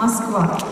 マスクは「